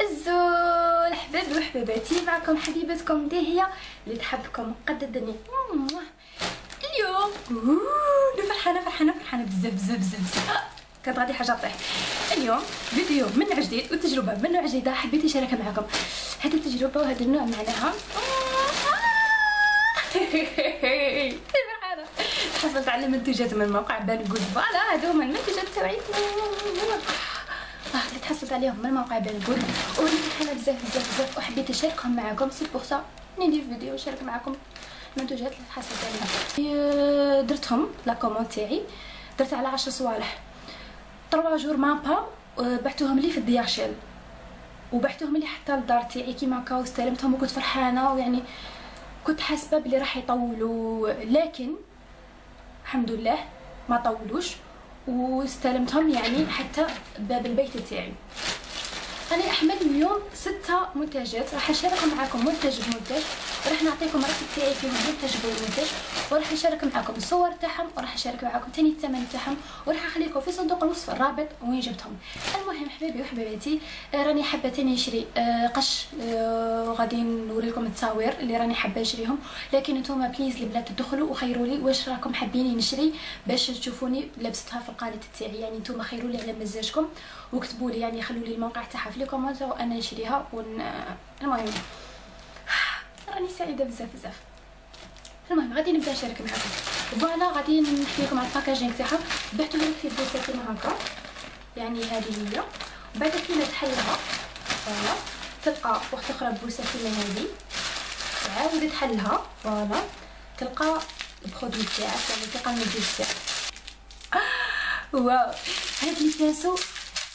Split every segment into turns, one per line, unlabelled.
الزول حباب وحباباتي معكم حبيبتكم داهية اللي تحبكم قد الدنيا اليوم أوه، فرحانه فرحانة فرحانة بزاف بزاف بزاف بزاف. كانت غادي حاجة طيح. اليوم فيديو من نوع جديد وتجربة من نوع جديدة حبيت نشاركها معكم. هذه التجربة وهذا النوع معناها. فرحانة. حصلت على منتوجات من موقع بانجود voilà هادو هما المنتوجات تاعي. اللي تحصلت عليهم من موقع بانجود ولي فرحانه بزاف بزاف بزاف. وحبيت نشاركهم معكم c'est pour ça. ندير فيديو نشارك معكم. المنتوجات اللي تحصلت عليها درتهم la commande تاعي. درت على 10 صوالح. 3 jours مابا بعتوهم لي في ال DHL وبعتوهم لي حتى للدار تاعي كيما هكا واستلمتهم وكنت فرحانة. ويعني كنت حاسبة بلي راح يطولوا. لكن الحمد لله ما طولوش. واستلمتهم يعني حتى باب البيت تاعي. أنا احمل اليوم ستة منتجات راح نشارك معكم منتج بمنتج راح نعطيكم الرقم تاعي فيهم منتج بمنتج. وراح نشارك معكم الصور تاعهم وراح نشارك معكم ثاني الثمن تاعهم وراح نخليكم في صندوق الوصف الرابط وين جبتهم. المهم حبايبي وحبيباتي آه، راني حابة ثاني نشري آه، قش آه، وغادي نوري لكم التصاوير اللي راني حابة نشريهم لكن نتوما please البنات تدخلوا وخيروا لي واش راكم حابين نشري باش تشوفوني لبستها في القالة تاعي يعني نتوما خيروا لي على مزاجكم وكتبوا لي يعني خلوا لي الموقع تاعها في les commentaires وأنا نشريها ون المهم. راني سعيدة بزاف بزاف. المهم غادي نبدأ نشارك معكم voilà غادي نحكي لكم على ال packaging تاعها بعتو لي في بوسه كيما هكا يعني هذه هي. وبعد كي تحلها voilà تلقى واحدة أخرى بوسه كيما هذه. تعاود تحلها voilà تلقى ال produit تاعك يعني تلقى المنتوج تاعك. wow هاد les pinceaux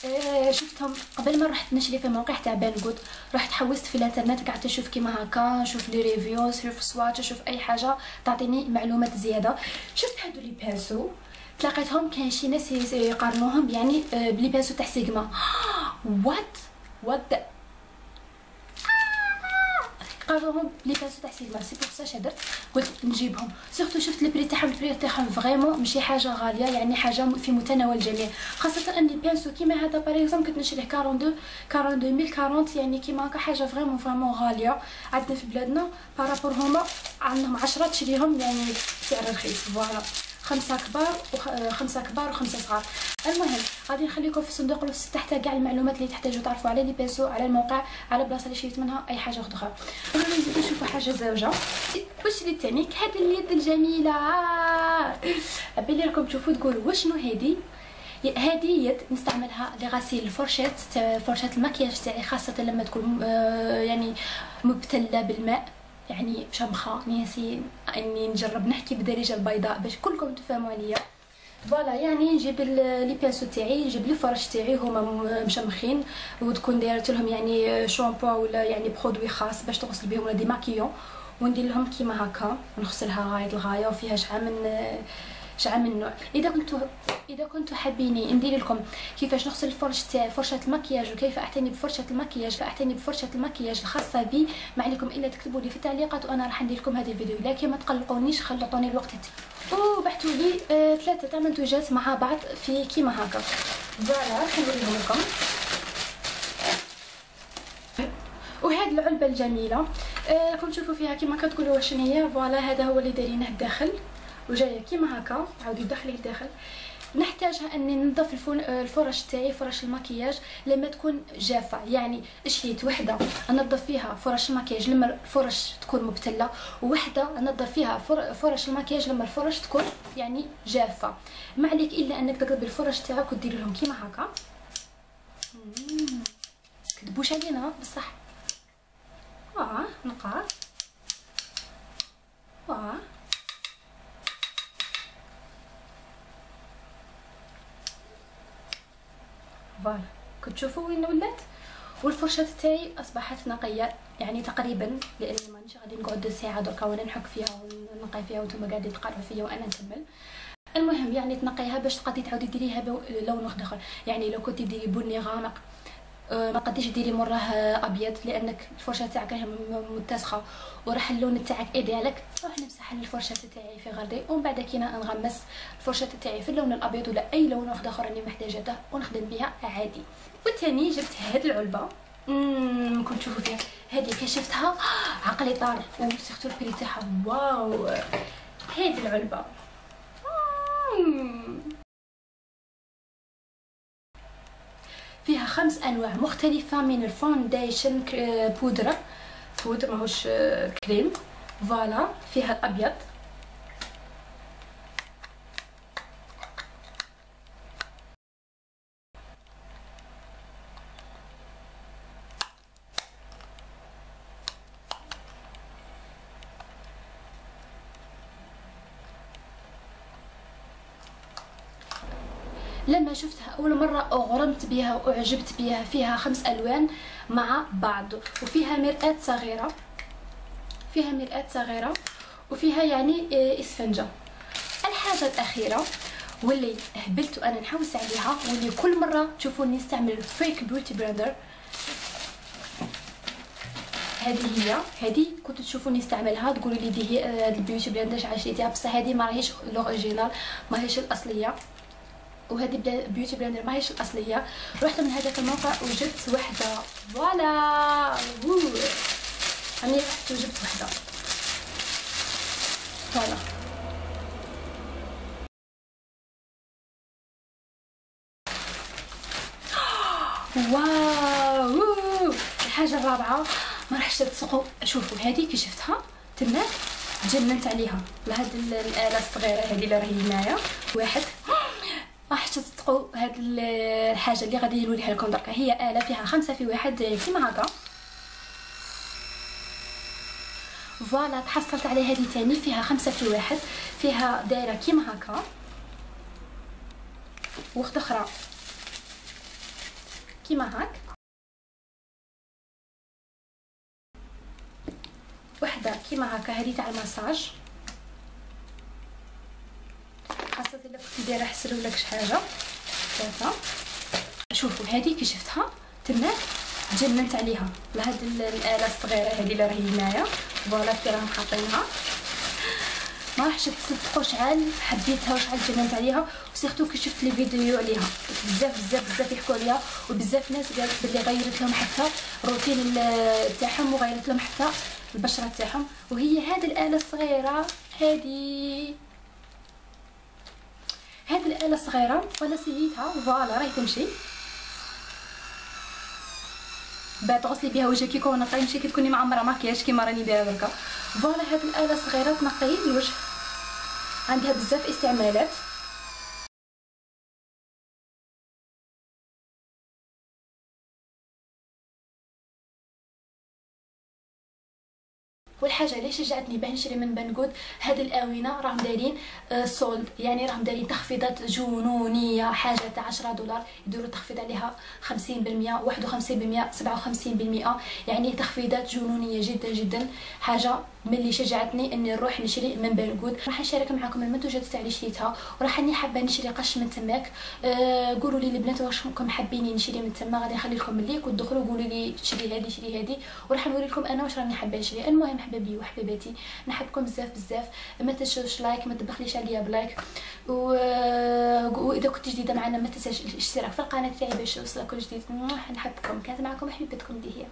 آه شفتهم قبل ما رحت نشري في موقع تاع بانغوت رحت حوست في الانترنت قعدت نشوف كيما هكا نشوف les reviews نشوف swatch نشوف أي حاجة تعطيني معلومات زيادة. شفت هادو les pinceaux تلاقيتهم كاين شي ناس يقارنوهم يعني آه بلي pinceaux تاع سيغما. وات وات قالوهم لي باسو تاع سيغما سي بوغ سا شدرت قلت نجيبهم سورتو شفت البري تاعهم البري تاعهم فريمون ماشي حاجة غاليه يعني حاجة في متناول الجميع خاصه اني بيانسو كيما هذا باغ كنت نشريه 42 42040 يعني كيما هكا حاجة فريمون فريمون غاليه عندنا في بلادنا بارابور هما عندهم 10 تشريهم يعني سعر رخيص فوالا خمسة كبار وخمسة كبار وخمسة صغار. المهم غادي نخليكم في صندوق الوصف تحت كاع المعلومات اللي تحتاجوا تعرفوا على لي بيسو على الموقع على البلاصه اللي شريت منها أي حاجة أخرى. غادي نزيدو نشوفوا حاجة زوجة. واش شريت تاني هاد اليد الجميلة. عبالي راكم تشوفوا تقولوا واشنو هادي؟ هذه يد نستعملها لغسيل الفرشات فرشات المكياج تاعي خاصة لما تكون آه، يعني مبتلة بالماء يعني شمخة ناسي إني نجرب نحكي بالدارجه البيضاء باش كلكم تفهموا عليا. voilà يعني نجيب les pinceaux تاعي نجيب لي فرش تاعي هما مشمخين وتكون دايرت لهم يعني شامبو ولا يعني produit خاص باش تغسل بهم ولا démaquillant وندير لهم كيما هكا نغسلها غاية الغاية وفيها شحال من شحال من نوع إذا كنتو إذا كنتو حابين ندير لكم كيفاش نغسل تاعي فرشة المكياج وكيف أعتني بفرشة المكياج فأعتني بفرشة المكياج الخاصة بي. ما عليكم إلا تكتبوا لي في التعليقات وأنا راح ندير لكم هذا الفيديو. لكن ما تقلقونيش خلطوني الوقت وبعثوا لي آه ثلاثة تاع منتوجات مع بعض في كيما هكا. voilà راح نوريهم لكم. وهاد العلبة الجميلة آه راكم تشوفوا فيها كيما كتقولوا واش هي voilà هذا هو اللي دايرينه الداخل. وجاية كيما هكا عاودي دخلي الداخل نحتاجها أني ننظف الفرش تاعي فرش المكياج لما تكون جافة. يعني شريت وحدة أنظف فيها فرش المكياج لما الفرش تكون مبتلة وحده أنظف فيها فرش المكياج لما الفرش تكون يعني جافة. ما عليك إلا أنك تقلب الفرش تاعك ودير لهم كيما هكا. كتبوش علينا بصح. آه نقار واه فوالا كتشوفوا وين ولات والفرشه تاعي أصبحت نقية يعني تقريبا لأني مانيش غادي نقعد ساعة دركا وأنا نحك فيها ونقي فيها وأنتم قاعدين تقرعوا فيا وأنا نتمل المهم يعني تنقيها باش تقدري تعاودي ديريها بلون واحد أخر. يعني لو كنتي ديري بني غامق ما قديش ديري مراه أبيض لأنك الفرشه تاعك راهي متسخة. وراح اللون تاعك ايديالك نروح نمسح الفرشه تاعي في غردي. ومن بعد كينا نغمس الفرشه تاعي في اللون الأبيض ولا أي لون واحد آخر راني محتاجته ونخدم بها عادي. وثاني جبت هاد العلبة. كنت تشوفوا فيها. هذه كي شفتها عقلي طار. و surtout ال prix تاعها. wow. هذه العلبة. فيها خمس أنواع مختلفة من ال foundation بودره بودر ماهوش كريم فوالا فيها الأبيض. لما شفتها أول مرة أغرمت بها وأعجبت بها فيها خمس ألوان مع بعض وفيها مرآة صغيرة. فيها مرآة صغيرة وفيها يعني آه، إسفنجة. الحاجة الأخيرة واللي هبلت وأنا نحوس عليها واللي كل مرة تشوفوني نستعمل فيك beauty blender هذه هي. هذه كنت تشوفوني نستعملها تقولوا لي ديهيا هاد ال beauty blender عشيتيها بصح هذه ما راهيش l'original ماهيش الأصلية. وهذه beauty blender ماهيش الأصلية. رحت من هذاك الموقع وجبت وحدة. voilà! راني رحت وجبت وحدة. voilà. wow! الحاجة الرابعة ما راحش تسوقوا شوفوا هذه كي شفتها تماك تجننت عليها. لهاد الاله الصغيره هذه اللي راهي هنايا. واحد. راح تصدقوا هاد الحاجة اللي غادي نوريها لكم. دركا هي آلة فيها خمسة في واحد كيما هكا. فوالا تحصلت على هذه تاني فيها خمسة في واحد فيها دايرة كيما هكا. واحدة أخرى. كيما هاك. وحدة كيما هكا هذه تاع المساج. خاصة الا كنتي دايرة حسر ولا شي حاجة. ثلاثة شوفوا هذه كي شفتها تماك تجننت عليها. لهاد الآلة الصغيرة هذه اللي راهي هنايا. voilà كي راهم حاطينها ما راحش تصدقوا شحال حبيتها وشحال تجننت عليها. و surtout كي شفت les vidéos عليها. بزاف بزاف بزاف يحكوا عليها. وبزاف ناس قالت بلي غيرت لهم حتى الروتين تاعهم وغيرت لهم حتى البشرة تاعهم. وهي هذه الآلة الصغيرة هذه هاد الآلة صغيرة وأنا سيتها voilà راهي تمشي. بعد غسلي بها وجهك كيكون نقي ماشي كتكوني معمرة. ماكياج كيما راني دايره دركا voilà هاد الآلة صغيرة تنقي الوجه. عندها بزاف استعمالات. والحاجة اللي شجعتني باه نشري من Banggood هاد الآونة راهم دايرين solde آه، يعني راهم دايرين تخفيضات جنونية حاجة تاع 10 دولار يديروا تخفيض عليها 50% 51% 57% يعني تخفيضات جنونية جدا جدا. حاجة من اللي شجعتني إني نروح نشري من Banggood راح نشارك معكم المنتوجات تاع اللي شريتها وراح إني حابة نشري قش من تماك. أه قولوا لي البنات واش راكم حابين نشري من تما غادي نخلي لكم ال link وتدخلوا قولوا لي شري هذه شري هذه وراح نوري لكم أنا واش راني حابة نشري. المهم حبابي وحباباتي. نحبكم بزاف بزاف. ما تنسوش like ما تبخليش عليا ب like. و... واذا كنت جديدة معنا ما تنساش الاشتراك في القناة تاعي باش يوصلك كل جديد. نحبكم. كانت معكم حبيبتكم ديهيا.